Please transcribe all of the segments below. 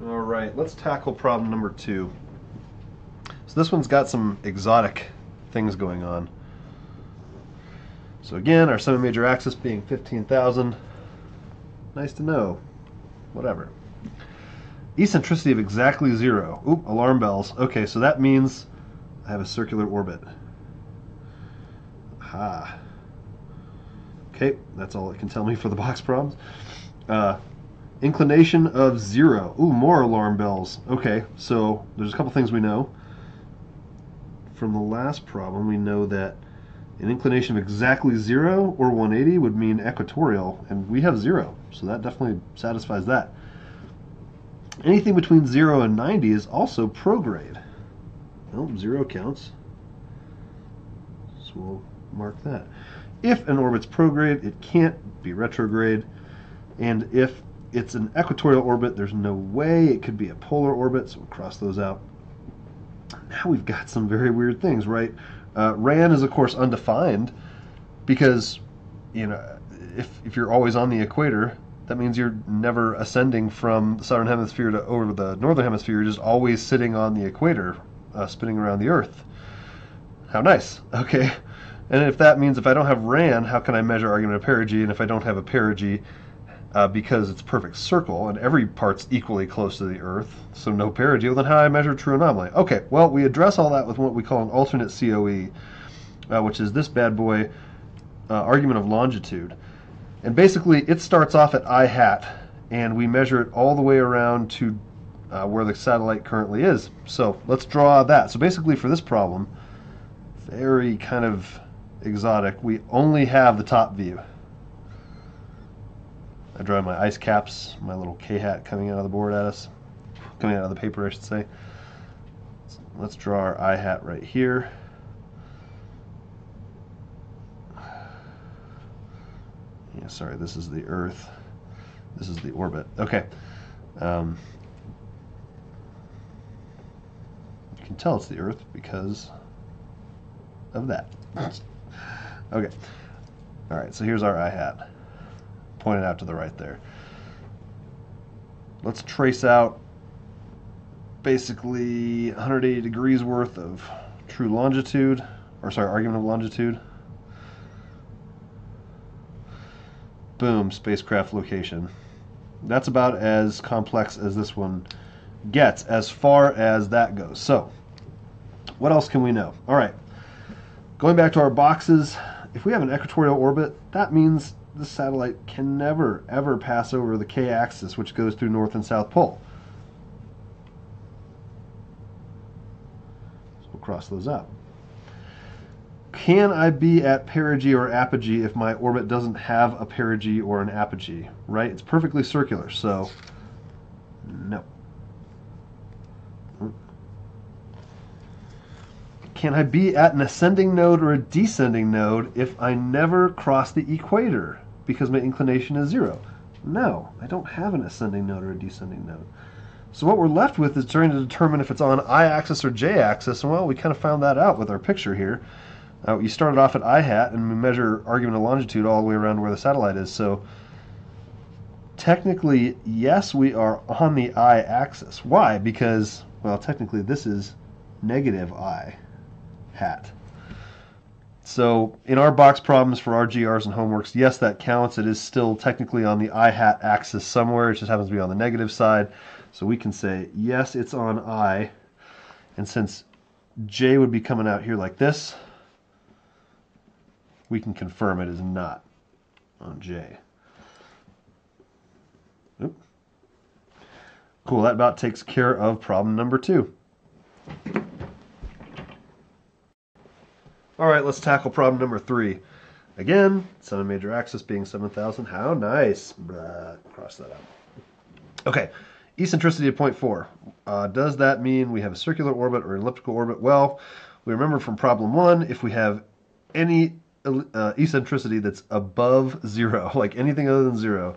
All right, let's tackle problem number two. So this one's got some exotic things going on. So again, our semi-major axis being 15,000. Nice to know. Whatever. Eccentricity of exactly zero. Oop, alarm bells. Okay, so that means I have a circular orbit. Ha. Okay, that's all it can tell me for the box problems. Uh, inclination of zero. Ooh, more alarm bells. Okay, so there's a couple things we know. From the last problem, we know that an inclination of exactly zero or 180 would mean equatorial, and we have zero, so that definitely satisfies that. Anything between 0 and 90 is also prograde. Well, 0 counts. So we'll mark that. If an orbit's prograde, it can't be retrograde. And if it's an equatorial orbit, there's no way it could be a polar orbit, so we'll cross those out. Now we've got some very weird things, right? Uh, RAN is, of course, undefined because, you know, if, if you're always on the equator, that means you're never ascending from the southern hemisphere to over the northern hemisphere. You're just always sitting on the equator, uh, spinning around the Earth. How nice. Okay. And if that means if I don't have RAN, how can I measure argument of perigee? And if I don't have a perigee, uh, because it's perfect circle and every part's equally close to the Earth, so no perigee, well, then how do I measure true anomaly? Okay, well, we address all that with what we call an alternate COE, uh, which is this bad boy, uh, argument of longitude. And basically, it starts off at I hat, and we measure it all the way around to uh, where the satellite currently is. So let's draw that. So basically, for this problem, very kind of exotic, we only have the top view. I draw my ice caps, my little K hat coming out of the board at us, coming out of the paper, I should say. Let's draw our I hat right here. Yeah, sorry, this is the Earth. This is the orbit. Okay. Um, you can tell it's the Earth because of that. okay. All right, so here's our I hat, pointed out to the right there. Let's trace out basically 180 degrees worth of true longitude, or sorry, argument of longitude. boom, spacecraft location. That's about as complex as this one gets as far as that goes. So, what else can we know? All right, going back to our boxes, if we have an equatorial orbit, that means the satellite can never, ever pass over the k-axis, which goes through North and South Pole. So we'll cross those out. Can I be at perigee or apogee if my orbit doesn't have a perigee or an apogee? Right? It's perfectly circular, so no. Can I be at an ascending node or a descending node if I never cross the equator because my inclination is zero? No, I don't have an ascending node or a descending node. So what we're left with is trying to determine if it's on I-axis or J-axis, and well, we kind of found that out with our picture here. Uh, you started off at I hat, and we measure argument of longitude all the way around where the satellite is. So technically, yes, we are on the I axis. Why? Because, well, technically this is negative I hat. So in our box problems for our GRs and homeworks, yes, that counts. It is still technically on the I hat axis somewhere. It just happens to be on the negative side. So we can say, yes, it's on I. And since J would be coming out here like this, we can confirm it is not on J. Oop. Cool, that about takes care of problem number two. All right, let's tackle problem number three. Again, semi-major axis being 7,000. How nice. Blah, cross that out. Okay, eccentricity of 0.4. Uh, does that mean we have a circular orbit or an elliptical orbit? Well, we remember from problem one, if we have any uh, eccentricity that's above zero, like anything other than zero,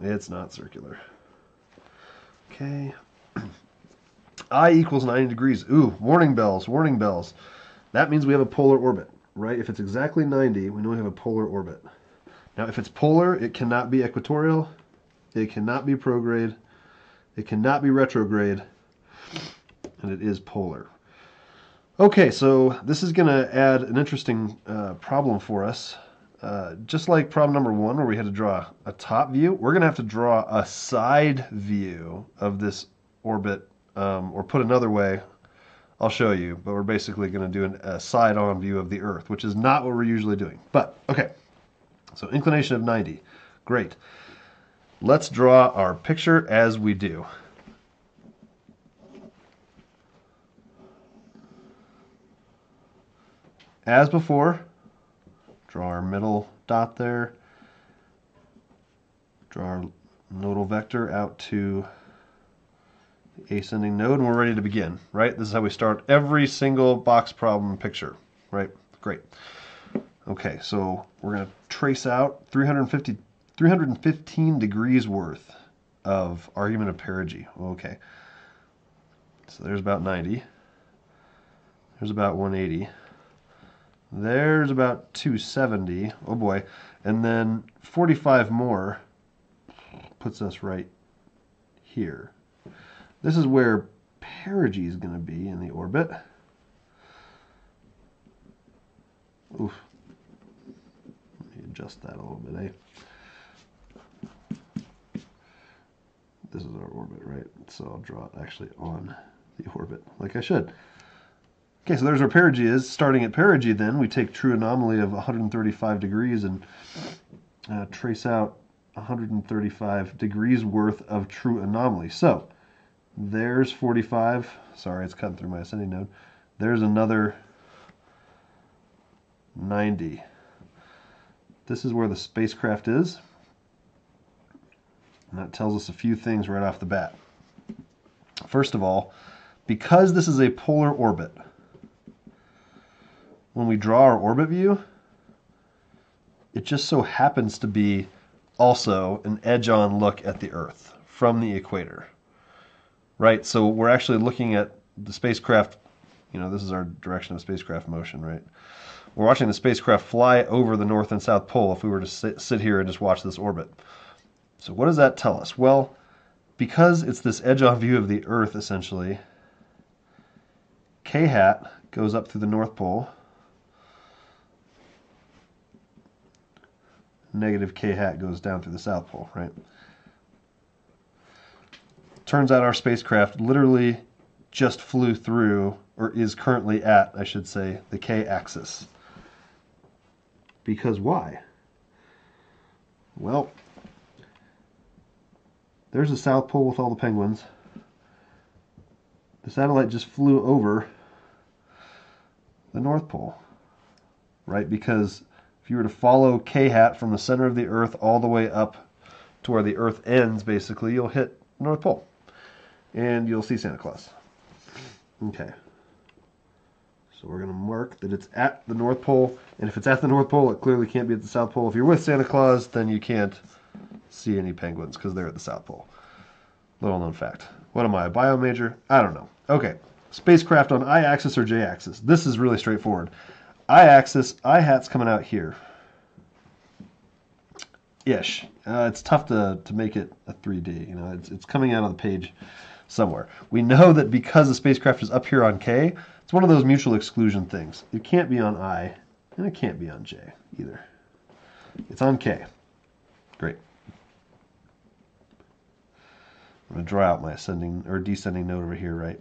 it's not circular. Okay. I equals 90 degrees. Ooh, warning bells, warning bells. That means we have a polar orbit, right? If it's exactly 90, we know we have a polar orbit. Now, if it's polar, it cannot be equatorial, it cannot be prograde, It cannot be retrograde, and it is polar. Okay, so this is going to add an interesting uh, problem for us. Uh, just like problem number one, where we had to draw a top view, we're going to have to draw a side view of this orbit, um, or put another way, I'll show you, but we're basically going to do an, a side-on view of the Earth, which is not what we're usually doing. But, okay, so inclination of 90. Great. Let's draw our picture as we do. As before, draw our middle dot there, draw our nodal vector out to ascending node, and we're ready to begin, right? This is how we start every single box problem picture, right? Great. Okay, so we're going to trace out 350, 315 degrees worth of argument of perigee. Okay. So there's about 90. There's about 180. There's about 270. Oh boy. And then 45 more puts us right here. This is where perigee is going to be in the orbit. Oof. Let me adjust that a little bit, eh? This is our orbit, right? So I'll draw it actually on the orbit, like I should. Okay, so there's where perigee is. Starting at perigee, then, we take true anomaly of 135 degrees and uh, trace out 135 degrees worth of true anomaly. So, there's 45. Sorry, it's cutting through my ascending node. There's another 90. This is where the spacecraft is. And that tells us a few things right off the bat. First of all, because this is a polar orbit, when we draw our orbit view, it just so happens to be also an edge-on look at the Earth from the equator right? So we're actually looking at the spacecraft, you know, this is our direction of spacecraft motion, right? We're watching the spacecraft fly over the North and South Pole if we were to sit, sit here and just watch this orbit. So what does that tell us? Well, because it's this edge-on view of the Earth, essentially, K hat goes up through the North Pole, negative K hat goes down through the South Pole, right? Turns out our spacecraft literally just flew through, or is currently at, I should say, the K axis. Because why? Well, there's the South Pole with all the penguins. The satellite just flew over the North Pole, right? Because if you were to follow K hat from the center of the Earth all the way up to where the Earth ends, basically, you'll hit North Pole and you'll see Santa Claus. Okay. So we're going to mark that it's at the North Pole, and if it's at the North Pole, it clearly can't be at the South Pole. If you're with Santa Claus, then you can't see any penguins because they're at the South Pole. Little known fact. What am I, a bio major? I don't know. Okay. Spacecraft on I-axis or J-axis. This is really straightforward. I-axis, I-hat's coming out here. Ish. Uh, it's tough to, to make it a 3D. You know, it's, it's coming out of the page somewhere. We know that because the spacecraft is up here on K, it's one of those mutual exclusion things. It can't be on I, and it can't be on J either. It's on K. Great. I'm going to draw out my ascending or descending node over here, right?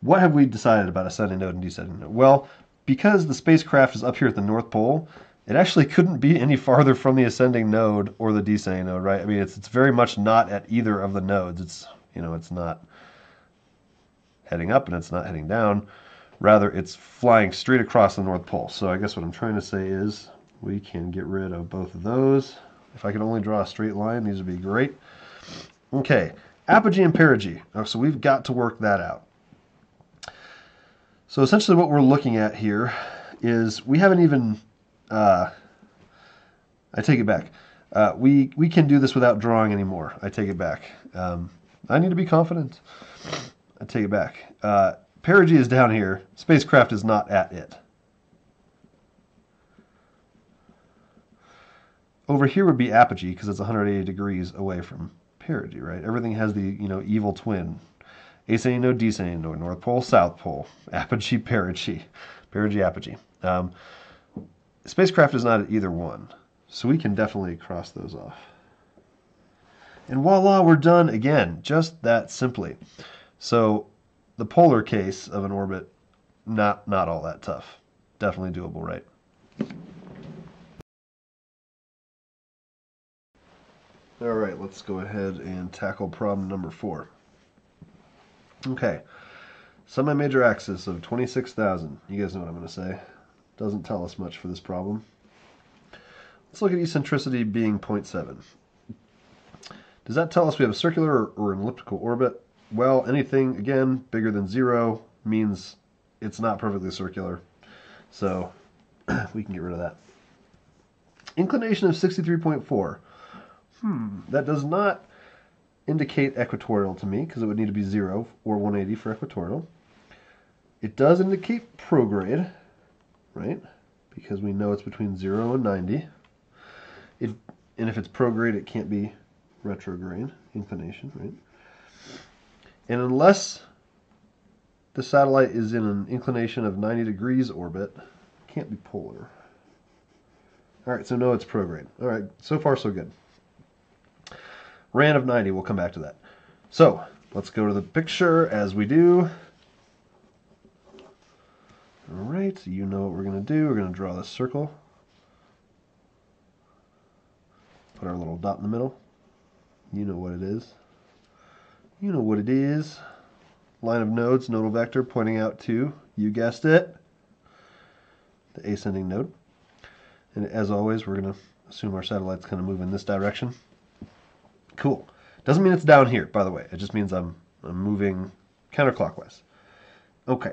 What have we decided about ascending node and descending node? Well, because the spacecraft is up here at the North Pole, it actually couldn't be any farther from the ascending node or the descending node, right? I mean, it's it's very much not at either of the nodes. It's you know, it's not heading up and it's not heading down. Rather, it's flying straight across the North Pole. So I guess what I'm trying to say is we can get rid of both of those. If I could only draw a straight line, these would be great. Okay, apogee and perigee. Oh, so we've got to work that out. So essentially what we're looking at here is we haven't even uh, I take it back. Uh, we we can do this without drawing anymore. I take it back. Um, I need to be confident. I take it back. Uh, perigee is down here. Spacecraft is not at it. Over here would be apogee because it's 180 degrees away from perigee, right? Everything has the, you know, evil twin. Descending node, North Pole, South Pole, apogee, perigee, perigee, apogee. Um, spacecraft is not at either one, so we can definitely cross those off. And voila, we're done again, just that simply. So the polar case of an orbit, not not all that tough. Definitely doable, right? All right, let's go ahead and tackle problem number four. Okay, semi-major axis of 26,000. You guys know what I'm going to say. Doesn't tell us much for this problem. Let's look at eccentricity being 0.7. Does that tell us we have a circular or an elliptical orbit? Well, anything, again, bigger than zero means it's not perfectly circular. So we can get rid of that. Inclination of 63.4. Hmm, that does not indicate equatorial to me because it would need to be 0 or 180 for equatorial. It does indicate prograde, right? Because we know it's between 0 and 90. It, and if it's prograde, it can't be retrograde inclination, right? And unless the satellite is in an inclination of 90 degrees orbit, it can't be polar. All right, so no, it's prograde. All right, so far so good. RAN of 90, we'll come back to that. So, let's go to the picture as we do. All right, so you know what we're going to do. We're going to draw this circle. Put our little dot in the middle. You know what it is. You know what it is. Line of nodes, nodal vector pointing out to, you guessed it, the ascending node. And as always, we're going to assume our satellite's going to move in this direction. Cool. Doesn't mean it's down here, by the way. It just means I'm, I'm moving counterclockwise. Okay.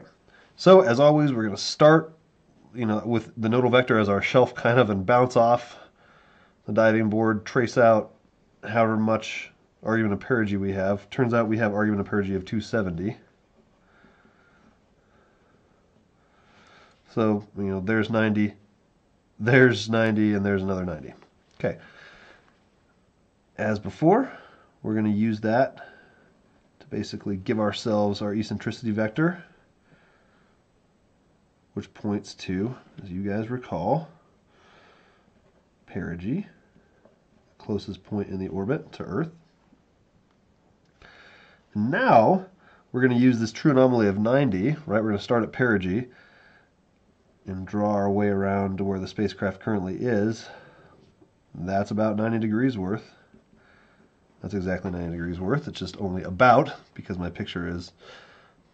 So, as always, we're going to start you know, with the nodal vector as our shelf kind of and bounce off the diving board, trace out however much argument of perigee we have. Turns out we have argument of perigee of 270. So, you know, there's 90, there's 90, and there's another 90. Okay. As before, we're going to use that to basically give ourselves our eccentricity vector, which points to, as you guys recall, perigee closest point in the orbit to Earth. Now we're going to use this true anomaly of 90, right? We're going to start at perigee and draw our way around to where the spacecraft currently is. That's about 90 degrees worth. That's exactly 90 degrees worth. It's just only about because my picture is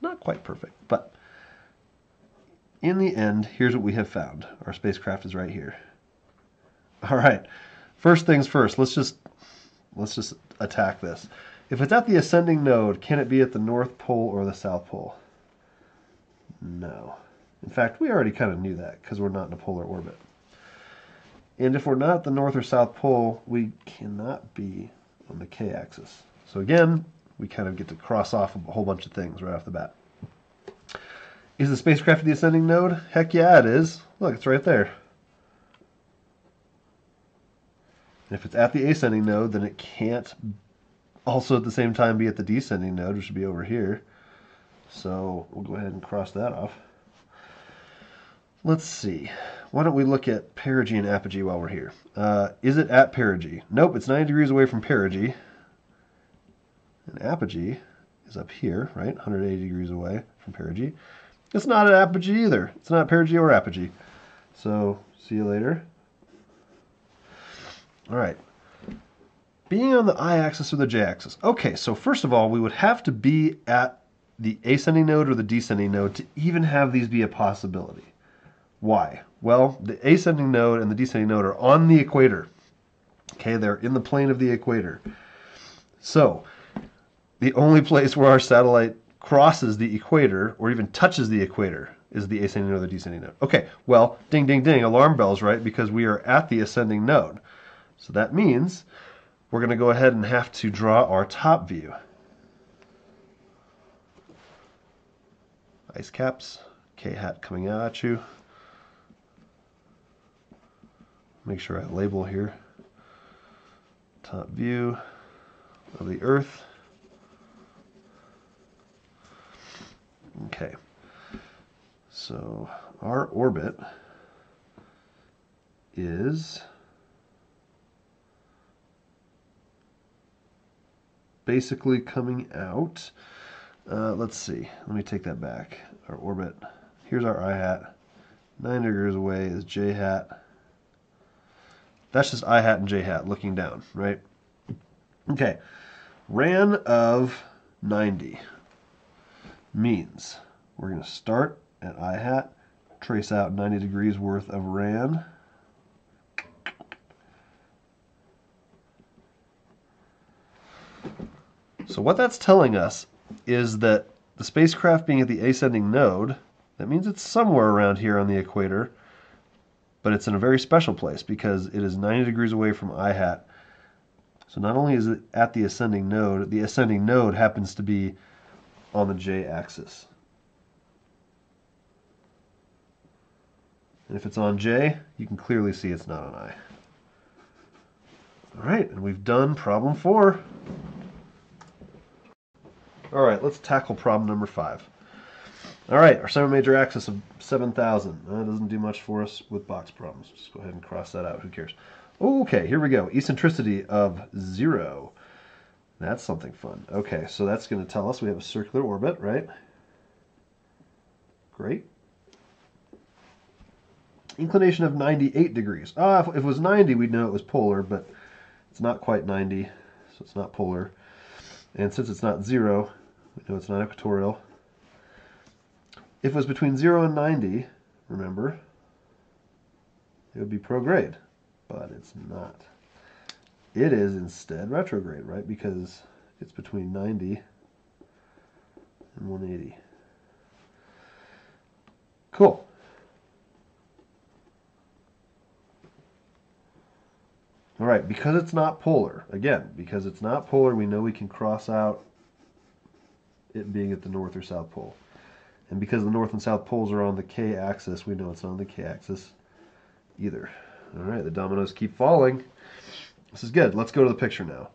not quite perfect. But in the end, here's what we have found. Our spacecraft is right here. All right. First things first, let's just let's just attack this. If it's at the ascending node, can it be at the North Pole or the South Pole? No. In fact, we already kind of knew that because we're not in a polar orbit. And if we're not at the North or South Pole, we cannot be on the k-axis. So again, we kind of get to cross off a whole bunch of things right off the bat. Is the spacecraft at the ascending node? Heck yeah, it is. Look, it's right there. And if it's at the ascending node, then it can't also at the same time be at the descending node, which would be over here. So we'll go ahead and cross that off. Let's see. Why don't we look at perigee and apogee while we're here? Uh, is it at perigee? Nope, it's 90 degrees away from perigee. And apogee is up here, right? 180 degrees away from perigee. It's not at apogee either. It's not perigee or apogee. So, see you later. All right. Being on the y-axis or the j-axis. Okay, so first of all, we would have to be at the ascending node or the descending node to even have these be a possibility. Why? Well, the ascending node and the descending node are on the equator. Okay, they're in the plane of the equator. So, the only place where our satellite crosses the equator or even touches the equator is the ascending node or the descending node. Okay, well, ding, ding, ding, alarm bells, right? Because we are at the ascending node. So that means we're going to go ahead and have to draw our top view. Ice caps, K-hat coming out at you. Make sure I label here. Top view, of the Earth. Okay. So our orbit is basically coming out. Uh, let's see. Let me take that back. Our orbit. Here's our i hat. Nine degrees away is j hat. That's just i hat and j hat looking down, right? Okay. Ran of 90 means we're going to start at i hat, trace out 90 degrees worth of ran. So what that's telling us is that the spacecraft being at the ascending node, that means it's somewhere around here on the equator, but it's in a very special place because it is 90 degrees away from I hat. So not only is it at the ascending node, the ascending node happens to be on the j-axis. And if it's on j, you can clearly see it's not on i. All right, and we've done problem four. All right, let's tackle problem number five. All right, our center major axis of 7,000. That doesn't do much for us with box problems. Just go ahead and cross that out. Who cares? Okay, here we go. Eccentricity of zero. That's something fun. Okay, so that's going to tell us we have a circular orbit, right? Great. Inclination of 98 degrees. Ah, if, if it was 90, we'd know it was polar, but it's not quite 90, so it's not polar. And since it's not zero, we know it's not equatorial. If it was between 0 and 90, remember, it would be prograde, but it's not. It is instead retrograde, right? Because it's between 90 and 180. Cool. All right, because it's not polar, again, because it's not polar, we know we can cross out it being at the north or south pole. And because the north and south poles are on the k-axis, we know it's on the k-axis either. All right, the dominoes keep falling. This is good. Let's go to the picture now.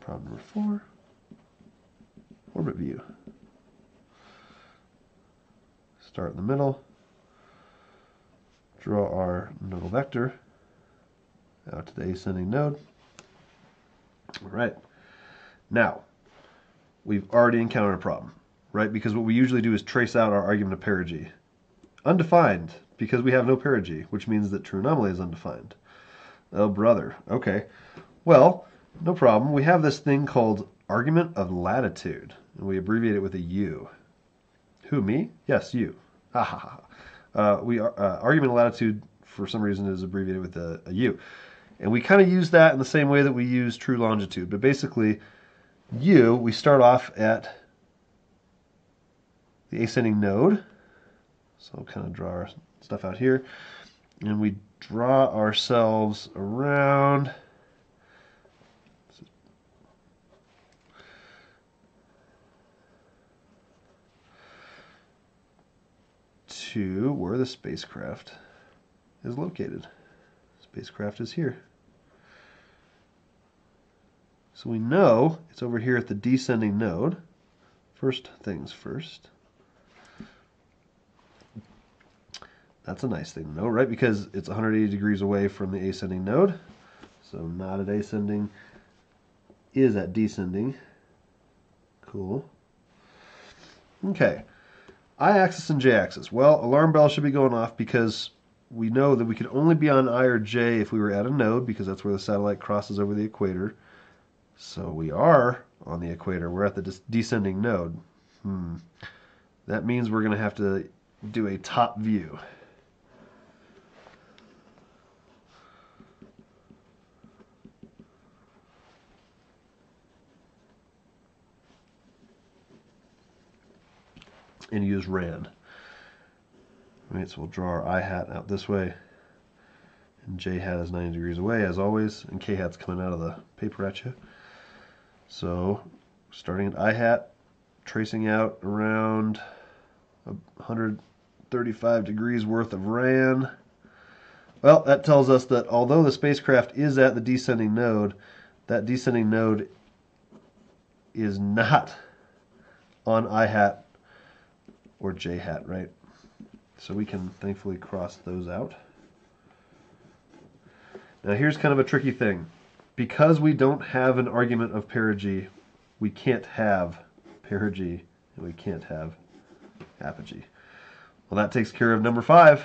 Problem number four, orbit view. Start in the middle, draw our nodal vector out to the ascending node. All right. Now, we've already encountered a problem right? Because what we usually do is trace out our argument of perigee. Undefined, because we have no perigee, which means that true anomaly is undefined. Oh, brother. Okay. Well, no problem. We have this thing called argument of latitude, and we abbreviate it with a U. Who, me? Yes, you. Ha ha ha. Uh, we uh, argument of latitude, for some reason, is abbreviated with a, a U. And we kind of use that in the same way that we use true longitude. But basically, U, we start off at the ascending node. So kind of draw our stuff out here. And we draw ourselves around. to where the spacecraft is located. Spacecraft is here. So we know it's over here at the descending node. First things first. That's a nice thing to know, right? Because it's 180 degrees away from the ascending node. So not at ascending, is at descending. Cool. Okay. I-axis and J-axis. Well, alarm bell should be going off because we know that we could only be on I or J if we were at a node because that's where the satellite crosses over the equator. So we are on the equator. We're at the descending node. Hmm. That means we're going to have to do a top view. And use ran. Right, so we'll draw our i hat out this way, and j hat is 90 degrees away as always, and k hat's coming out of the paper at you. So starting at i hat, tracing out around 135 degrees worth of RAN. Well, that tells us that although the spacecraft is at the descending node, that descending node is not on I hat or J hat, right? So we can thankfully cross those out. Now here's kind of a tricky thing. Because we don't have an argument of perigee, we can't have perigee and we can't have apogee. Well, that takes care of number five.